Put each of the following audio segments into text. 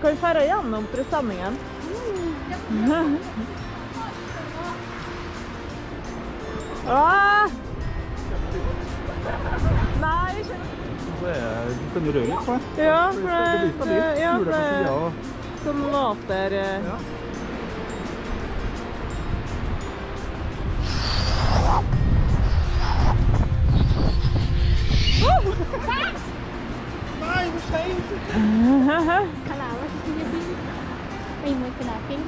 Kan vi ferde gjennom presenningen? Ah! Nei, ikke Du kan jo røre litt på det. Ja, for det, er sånn det, det, eh. Kalawag. Ay, may pinapin.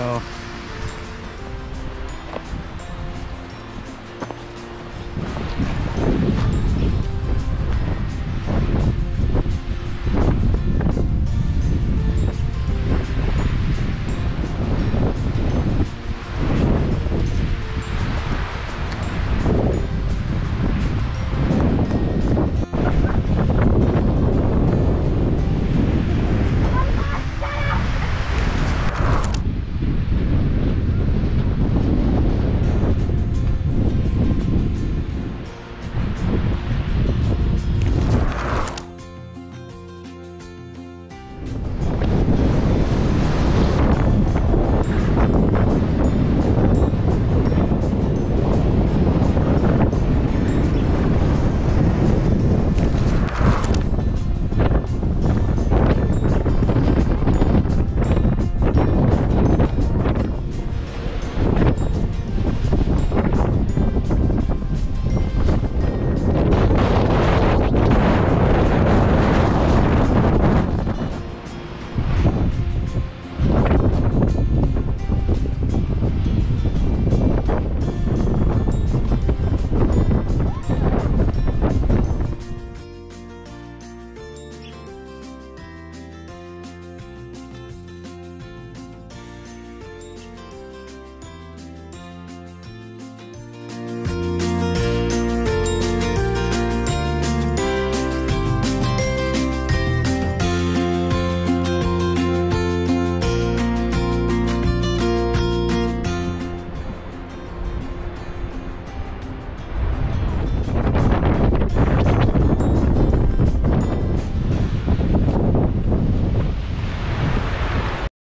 Ja.